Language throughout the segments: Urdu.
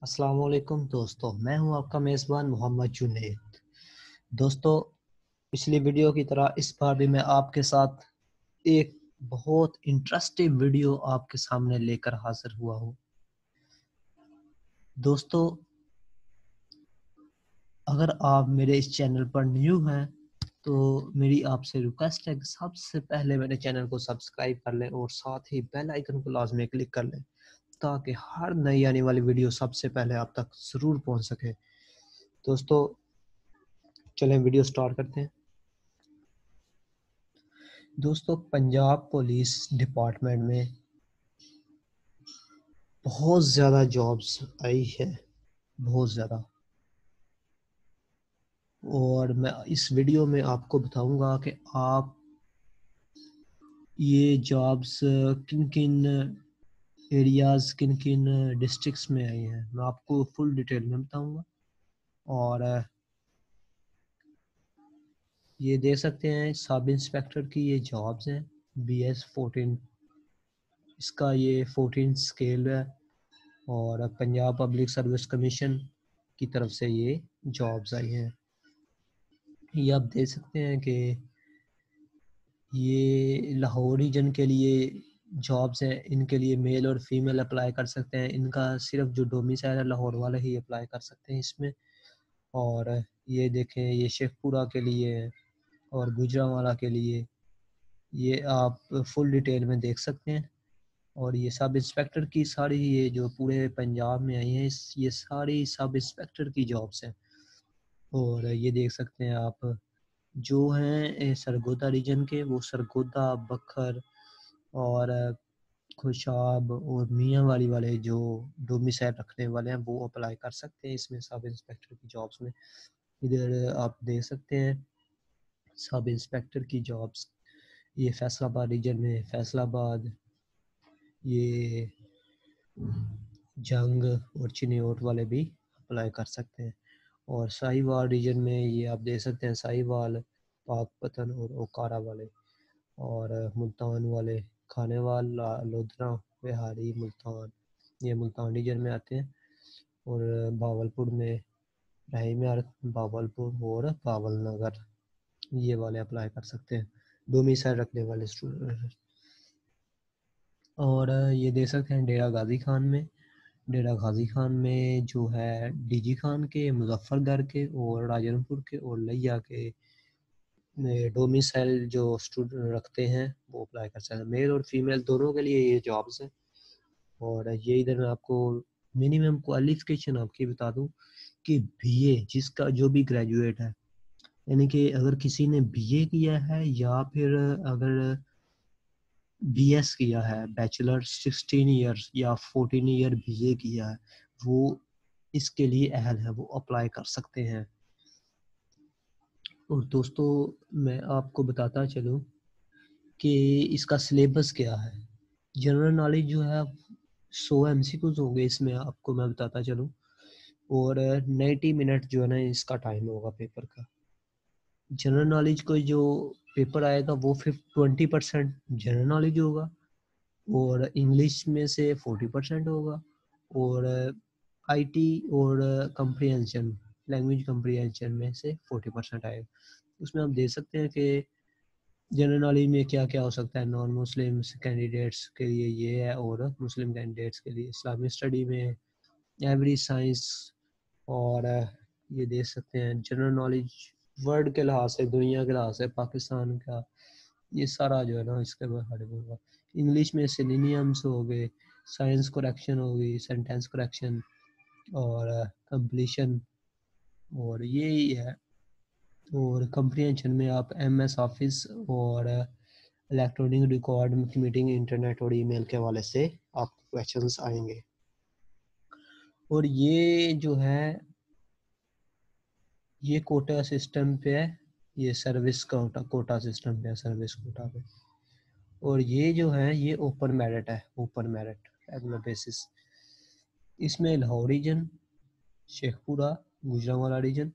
السلام علیکم دوستو، میں ہوں آپ کا میزبان محمد جنید۔ دوستو، پچھلی ویڈیو کی طرح اس بار بھی میں آپ کے ساتھ ایک بہت انٹرسٹنگ ویڈیو آپ کے سامنے لے کر حاضر ہوا ہوں۔ دوستو، اگر آپ میرے اس چینل پر نیو ہیں تو میری آپ سے ریکویسٹ ہے کہ سب سے پہلے میرے چینل کو سبسکرائب کر لیں اور ساتھ ہی بیل آئیکن کو لازمی کلک کر لیں۔ تاکہ ہر نئی آنے والی ویڈیو سب سے پہلے آپ تک ضرور پہنچ سکے۔ دوستو، چلیں ویڈیو سٹارٹ کرتے ہیں۔ دوستو، پنجاب پولیس ڈپارٹمنٹ میں بہت زیادہ جابز آئی ہے بہت زیادہ۔ اور میں اس ویڈیو میں آپ کو بتاؤں گا کہ آپ یہ جابز کن کن ایریاز کن کن ڈسٹرکس میں آئی ہیں۔ میں آپ کو فل ڈیٹیل میں بتاؤں گا۔ اور یہ دیکھ سکتے ہیں سب انسپیکٹر کی یہ جابز ہیں۔ بی ایس فورٹین اس کا یہ فورٹین سکیل ہے۔ اور پنجاب پبلک سروس کمیشن کی طرف سے یہ جابز آئی ہیں۔ یہ آپ دیکھ سکتے ہیں کہ یہ لاہور ریجن کے لیے جابس ہیں، ان کے لیے میل اور فیمیل اپلائی کر سکتے ہیں۔ ان کا صرف جو ڈومیسائل ہے، لاہور والے ہی اپلائی کر سکتے ہیں اس میں۔ اور یہ دیکھیں، یہ شیخ پورہ کے لیے اور گجرا والا کے لیے۔ یہ آپ فل ڈیٹیل میں دیکھ سکتے ہیں۔ اور یہ سب انسپیکٹر کی ساری یہ جو پورے پنجاب میں آئی ہیں یہ ساری سب انسپیکٹر کی جابس ہیں۔ اور یہ دیکھ سکتے ہیں آپ جو ہیں سرگودا ریجن کے، وہ سرگودا، بکھر اور خوشاب اور میاں والی والے جو ڈومیسائل رکھنے والے ہیں، وہ اپلائی کر سکتے ہیں اس میں سب انسپیکٹر کی جابس میں۔ ادھر آپ دیکھ سکتے ہیں، سب انسپیکٹر کی جابس یہ فیصل آباد ریجن میں فیصل آباد، یہ جنگ اور چنیوٹ والے بھی اپلائی کر سکتے ہیں۔ اور سائی وال ریجن میں یہ آپ دیکھ سکتے ہیں سائی وال پاک پتن اور اوکارا والے اور ملتان والے۔ کھانے وال لودھرا، بہاری، ملتان، یہ ملتان ریجن میں آتے ہیں۔ اور باول پور میں رحیم باول پور اور باول نگر، یہ والے اپلائی کر سکتے ہیں۔ دو میسائل رکھنے والے اسٹوڈنٹ اور یہ دیکھ سکتے ہیں ڈیرا غازی خان میں۔ ڈیرا غازی خان میں جو ہے ڈی جی خان کے، مظفر گڑھ کے اور راجن پور کے اور لیا کے ڈومیسائل جو اسٹوڈنٹ رکھتے ہیں، وہ اپلائی کر سکتے ہیں۔ میل اور فیمیل دونوں کے لیے یہ جابس ہیں۔ اور یہ ادھر میں آپ کو منیمم کوالیفکیشن آپ کی بتا دوں کہ بی اے جس کا جو بھی گریجویٹ ہے یعنی کہ اگر کسی نے بی اے کیا ہے یا پھر اگر بی ایس کیا ہے بیچلر سکسٹین ایئرس یا فورٹین ایئر بی اے کیا ہے، وہ اس کے لیے اہل ہے وہ اپلائی کر سکتے ہیں۔ اور دوستو، میں آپ کو بتاتا چلوں کہ اس کا سلیبس کیا ہے۔ جنرل نالج جو ہے، سو ایم سی کوز ہوں گے، اس میں آپ کو میں بتاتا چلوں۔ اور نائنٹی منٹ جو ہے نا، اس کا ٹائم ہوگا پیپر کا۔ جنرل نالج کو جو پیپر آئے گا، وہ ٹوینٹی پرسینٹ جنرل نالج ہوگا۔ اور انگلش میں سے فورٹی پرسینٹ ہوگا۔ اور آئی ٹی اور کمپریہنشن لینگویج کمپریہنشن میں سے فورٹی پرسینٹ آئے گا اس میں آپ دیکھ سکتے ہیں کہ جنرل نالج میں کیا کیا ہو سکتا ہے نان مسلم کینڈیڈیٹس کے لیے یہ ہے اور مسلم کینڈیڈیٹس کے لیے اسلامی اسٹڈی میں ایوری سائنس اور یہ دیکھ سکتے ہیں جنرل نالج ورلڈ کے لحاظ سے دنیا کے لحاظ سے پاکستان کا یہ سارا جو ہے نا اس کے بارے میں انگلش میں سینینیمس ہو گئے سائنس کریکشن ہو گئی سینٹینس کریکشن اور کمپلیشن اور یہی ہے۔ اور کمپریہنشن میں آپ ایم ایس آفس اور الیکٹرانک ریکارڈ میٹنگ انٹرنیٹ اور ای میل کے حوالے سے آپ کوشچنس آئیں گے۔ اور یہ جو ہے، یہ کوٹا سسٹم پہ ہے۔ یہ سروس کوٹا کوٹا سسٹم پہ ہے سروس کوٹا پہ۔ اور یہ جو ہے، یہ اوپن میرٹ ہے اوپن میرٹ ریگولر بیسس اس میں لاہور ریجن شیخ پورہ گجرا والا ریجن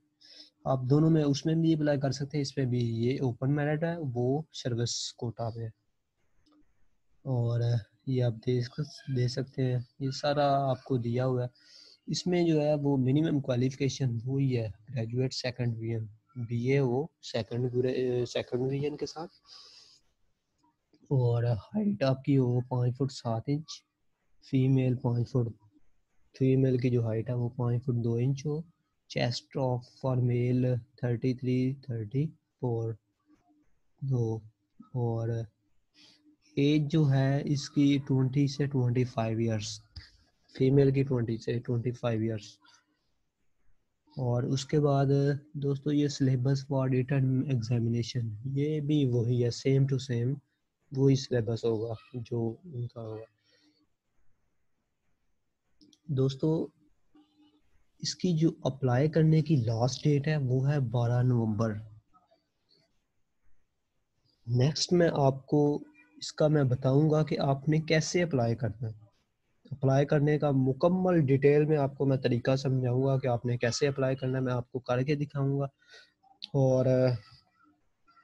آپ دونوں میں اس میں بھی اپلائی کر سکتے ہیں، اس پہ بھی یہ اوپن میرٹ ہے، وہ سروس کوٹا پہ اور یہ آپ دیکھ سکتے ہیں، یہ سارا آپ کو دیا ہوا ہے۔ اس میں جو ہے، وہ منیمم کوالیفکیشن وہی ہے graduate second division B A who second second division کے ساتھ۔ اور ہائٹ آپ کی ہو پانچ فٹ سات انچ فیمیل پانچ فٹ۔ فیمیل کی جو ہائٹ ہے، وہ پانچ فٹ دو inch who. Chest of for male thirty three thirty four دو اور ایج جو ہے اس کی ٹونٹی سے ٹونٹی فائیو ایئرس فیمیل کی ٹونٹی سے ٹونٹی فائیو ایئرس اور اس کے بعد دوستو یہ سلیبس فار ریٹرن ایگزامینیشن یہ بھی وہی ہے سیم ٹو سیم وہی سلیبس ہوگا جو ان کا ہوگا دوستو اس کی جو اپلائی کرنے کی لاسٹ ڈیٹ ہے وہ ہے بارہ نومبر۔ نیکسٹ میں آپ کو اس کا میں بتاؤں گا کہ آپ نے کیسے اپلائی کرنا ہے۔ اپلائی کرنے کا مکمل ڈیٹیل میں آپ کو میں طریقہ سمجھاؤں گا کہ آپ نے کیسے اپلائی کرنا ہے، میں آپ کو کر کے دکھاؤں گا۔ اور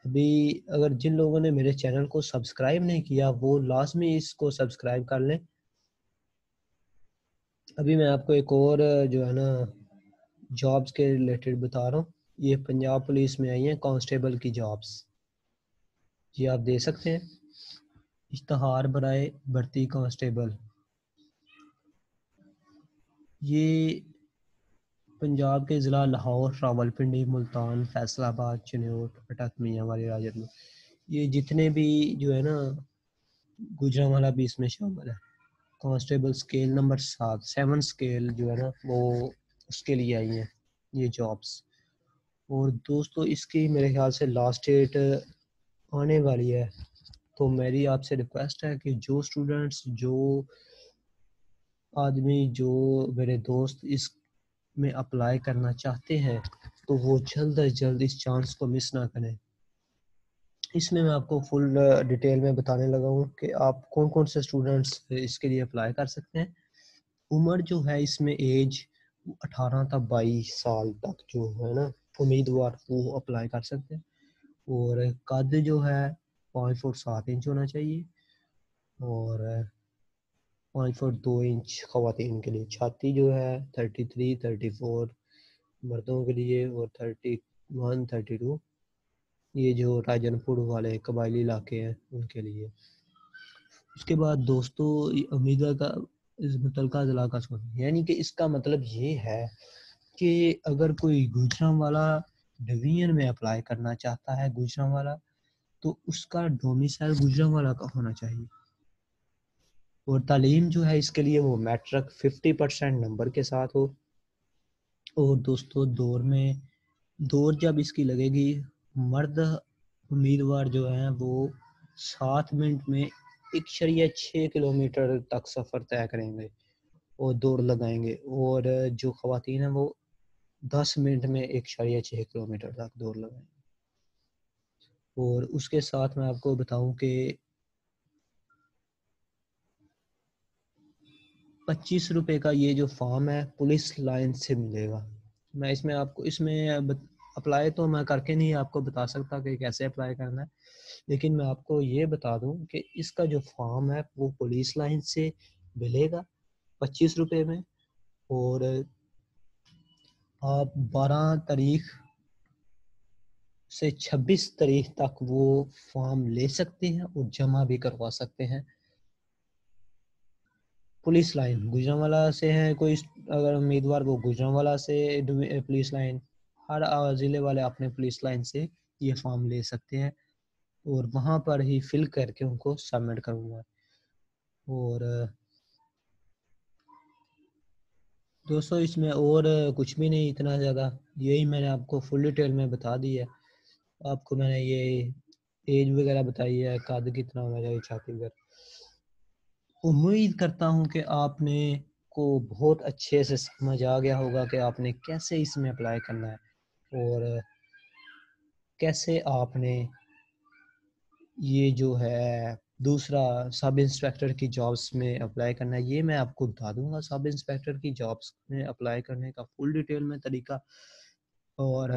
ابھی اگر جن لوگوں نے میرے چینل کو سبسکرائب نہیں کیا، وہ لازمی اس کو سبسکرائب کر لیں۔ ابھی میں آپ کو ایک اور، جو ہے نا جابس کے ریلیٹڈ بتا رہا ہوں۔ یہ پنجاب پولیس میں آئی ہیں، کانسٹیبل کی جابس یہ جی، آپ دے سکتے ہیں؟ اشتہار برائے بھرتی کانسٹیبل۔ یہ پنجاب کے ضلع لاہور راول پنڈی ملتان، فیصل آباد، چنیوٹ، اٹک میاں والی راجر میں یہ جتنے بھی جو ہے نا گجرا والا بھی اس میں شامل ہے کانسٹیبل سکیل نمبر سات سیون سکیل جو ہے نا، وہ اس کے لیے آئی ہیں یہ جابس اور دوستو، اس کی میرے خیال سے لاسٹ ڈیٹ آنے والی ہے، تو میری آپ سے ریکویسٹ ہے کہ جو اسٹوڈنٹس جو آدمی، جو میرے دوست اس میں اپلائی کرنا چاہتے ہیں، تو وہ جلد از جلد اس چانس کو مس نہ کریں۔ اس میں میں آپ کو فل ڈیٹیل میں بتانے لگا ہوں کہ آپ کون کون سے اسٹوڈنٹس اس کے لیے اپلائی کر سکتے ہیں۔ عمر جو ہے اس میں ایج اٹھارہ تا بائیس سال تک جو ہے نا، امیدوار وہ اپلائی کر سکتے ہیں۔ اور قد جو ہے پانچ فٹ سات انچ ہونا چاہیے اور پانچ فٹ دو انچ خواتین کے لیے۔ چھاتی جو ہے تھرٹی تھری، تھرٹی فور مردوں کے لیے اور تھرٹی ون، تھرٹی ٹو۔ یہ جو راجن پور والے قبائلی علاقے ہیں ان کے لیے۔ اس کے بعد دوستو امیدہ کا، اس متعلقہ ضلع کا سن یعنی کہ اس کا مطلب یہ ہے کہ اگر کوئی گجرا والا ڈویژن میں اپلائی کرنا چاہتا ہے گجرا والا، تو اس کا ڈومیسائل گجرا والا کا ہونا چاہیے۔ اور تعلیم جو ہے اس کے لیے وہ میٹرک ففٹی پرسینٹ نمبر کے ساتھ ہو۔ اور دوستو، دور میں، دور جب اس کی لگے گی مرد امیدوار جو ہیں وہ سات منٹ میں ایک شریعہ چھ کلومیٹر تک سفر طے کریں گے اور دوڑ لگائیں گے اور جو خواتین ہیں وہ دس منٹ میں ایک شریعہ چھ کلومیٹر تک دوڑ لگائیں گے۔ اور اس کے ساتھ میں آپ کو بتاؤں کہ پچیس روپے کا یہ جو فارم ہے پولیس لائن سے ملے گا۔ میں اس میں آپ کو اس میں اپلائی تو میں کر کے نہیں آپ کو بتا سکتا کہ کیسے اپلائی کرنا ہے، لیکن میں آپ کو یہ بتا دوں کہ اس کا جو فارم ہے، وہ پولیس لائن سے ملے گا پچیس روپے میں، اور آپ بارہ تاریخ سے چھبیس تاریخ تک وہ فارم لے سکتے ہیں اور جمع بھی کروا سکتے ہیں۔ پولیس لائن گجرا والا سے ہے، کوئی اگر امیدوار وہ گجرا والا سے پولیس لائن ہر ضلع والے اپنے پولیس لائن سے یہ فارم لے سکتے ہیں اور وہاں پر ہی فل کر کے ان کو سبمٹ کروں گا۔ اور دوستو، اس میں اور کچھ بھی نہیں، اتنا زیادہ یہی میں نے آپ کو فل ڈیٹیل میں بتا دی ہے۔ آپ کو میں نے یہ ایج وغیرہ بتائی ہے، قد کتنا ہونا چاہیے چھاتی وغیرہ امید کرتا ہوں کہ آپ نے کو بہت اچھے سے سمجھ آ گیا ہوگا کہ آپ نے کیسے اس میں اپلائی کرنا ہے۔ اور کیسے آپ نے یہ جو ہے دوسرا سب انسپیکٹر کی جابس میں اپلائی کرنا ہے؟ یہ میں آپ کو بتا دوں گا سب انسپیکٹر کی جابس میں اپلائی کرنے کا فل ڈیٹیل میں طریقہ۔ اور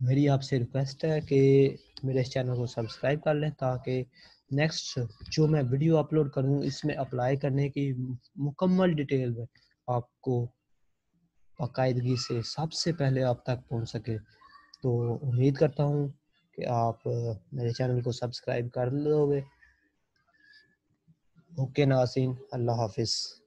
میری آپ سے ریکویسٹ ہے کہ میرے اس چینل کو سبسکرائب کر لیں تاکہ نیکسٹ جو میں ویڈیو اپلوڈ کروں اس میں اپلائی کرنے کی مکمل ڈیٹیل میں آپ کو باقاعدگی سے سب سے پہلے آپ تک پہنچ سکے تو امید کرتا ہوں کہ آپ میرے چینل کو سبسکرائب کر لو گے۔ اوکے ناظرین، اللہ حافظ۔